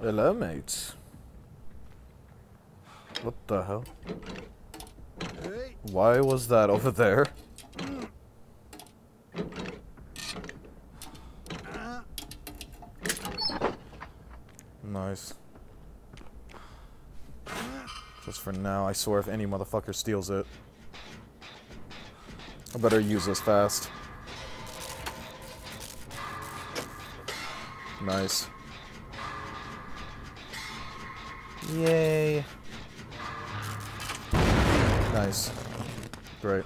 Hello, mates. What the hell? Why was that over there? Nice. Just for now, I swear if any motherfucker steals it. I better use this fast. Nice. Yay. Nice. Great.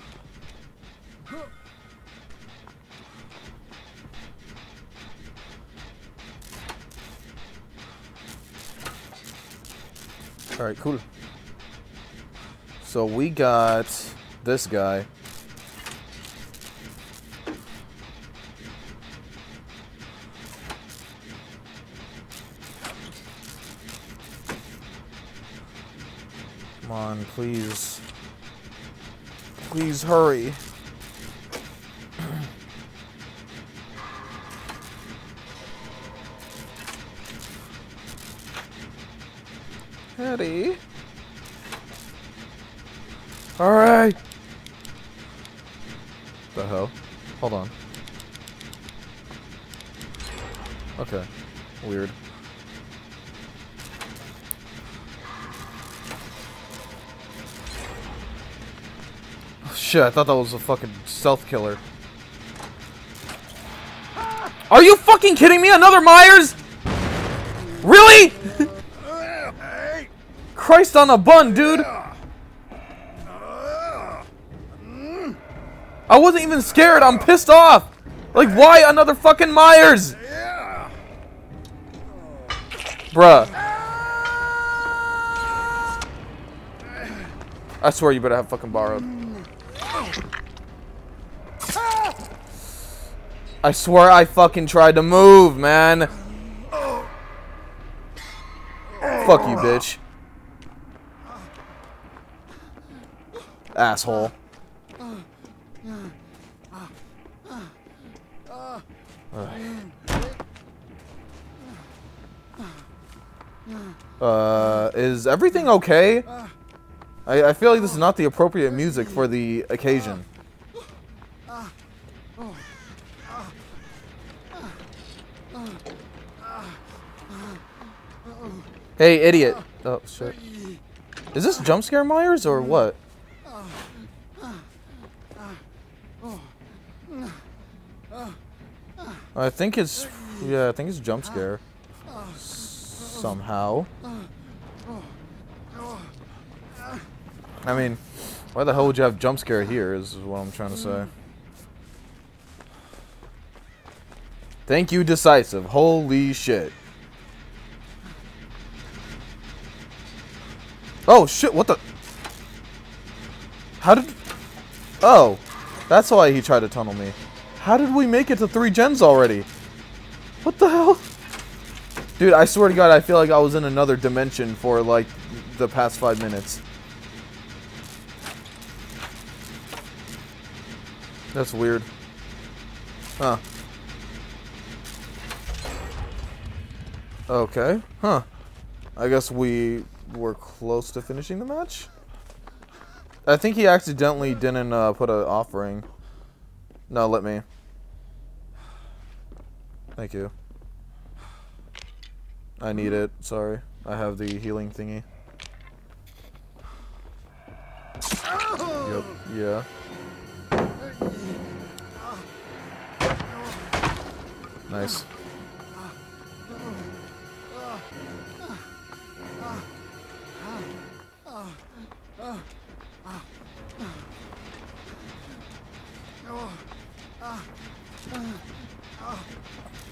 Alright, cool. So we got this guy. Come on, please. Please hurry. Eddie. Alright. The hell? Hold on. Okay. Weird. Shit, I thought that was a fucking stealth killer. Are you fucking kidding me? Another Myers? Really? Christ on a bun, dude. I wasn't even scared. I'm pissed off. Like, why another fucking Myers? Bruh. I swear you better have fucking borrowed. I swear I fucking tried to move, man. Fuck you, bitch. Asshole. Uh, is everything okay? I, I feel like this is not the appropriate music for the occasion. Hey, idiot. Oh, shit. Is this jump scare Myers or what? I think it's, yeah, I think it's jump scare. Somehow. I mean, why the hell would you have jump scare here is what I'm trying to say. Thank you, Decisive. Holy shit. Oh, shit, what the? How did... Oh, that's why he tried to tunnel me. How did we make it to three gens already? What the hell? Dude, I swear to God, I feel like I was in another dimension for, like, the past five minutes. That's weird. Huh. Okay. Huh. I guess we were close to finishing the match? I think he accidentally didn't uh, put an offering. No, let me. Thank you. I need it. Sorry. I have the healing thingy. Yep. Yeah. Nice.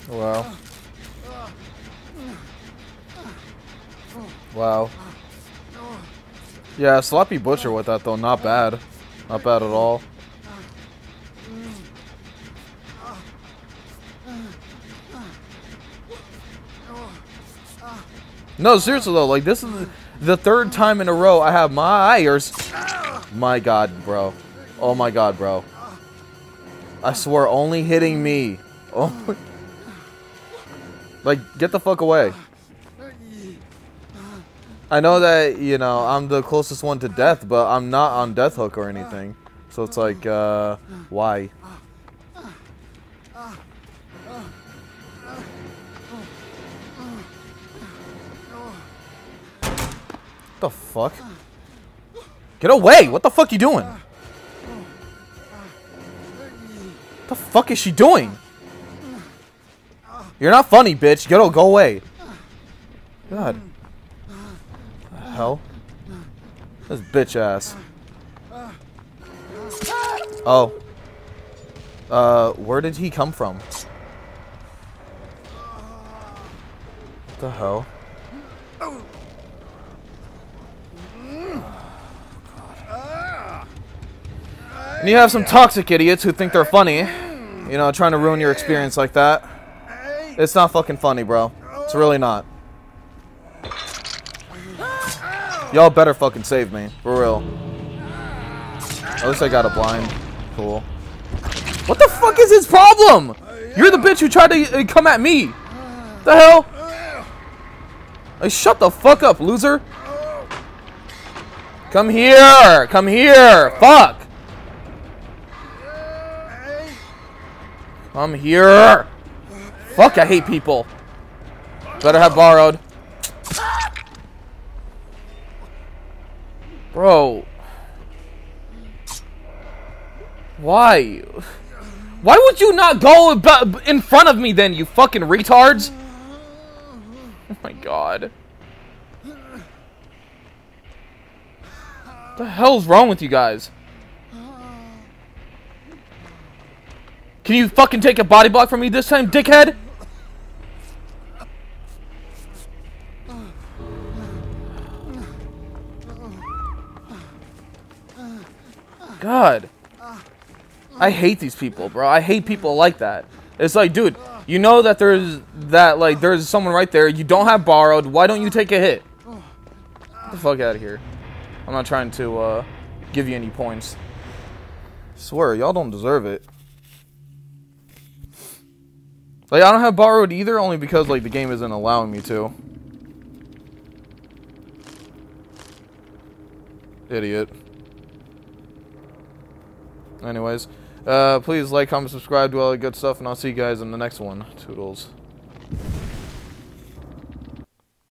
Wow. Wow. Yeah, sloppy butcher with that though, not bad. Not bad at all. No, seriously though, like this is the third time in a row I have Myers. My god, bro. Oh my god, bro. I swear, only hitting me. Oh. Like, get the fuck away. I know that, you know, I'm the closest one to death, but I'm not on death hook or anything. So it's like, uh, why? The fuck? Get away! What the fuck you doing? What the fuck is she doing? You're not funny, bitch. Get go away. God. The hell? This bitch ass. Oh. Uh, where did he come from? What the hell? And you have some toxic idiots who think they're funny. You know, trying to ruin your experience like that. It's not fucking funny, bro. It's really not. Y'all better fucking save me. For real. At least I got a blind. Cool. What the fuck is his problem? You're the bitch who tried to uh, come at me. The hell? Hey, shut the fuck up, loser. Come here. Come here. Fuck. I'm here. Fuck, I hate people. Better have borrowed. Bro. Why? Why would you not go in front of me then, you fucking retards? Oh my god. What the hell's wrong with you guys? Can you fucking take a body block from me this time, dickhead? God. I hate these people, bro. I hate people like that. It's like, dude, you know that there's that like there's someone right there. You don't have borrowed. Why don't you take a hit? Get the fuck out of here. I'm not trying to uh, give you any points. Swear, y'all don't deserve it. Like, I don't have borrowed either, only because, like, the game isn't allowing me to. Idiot. Anyways, uh, please like, comment, subscribe, do all that good stuff, and I'll see you guys in the next one. Toodles.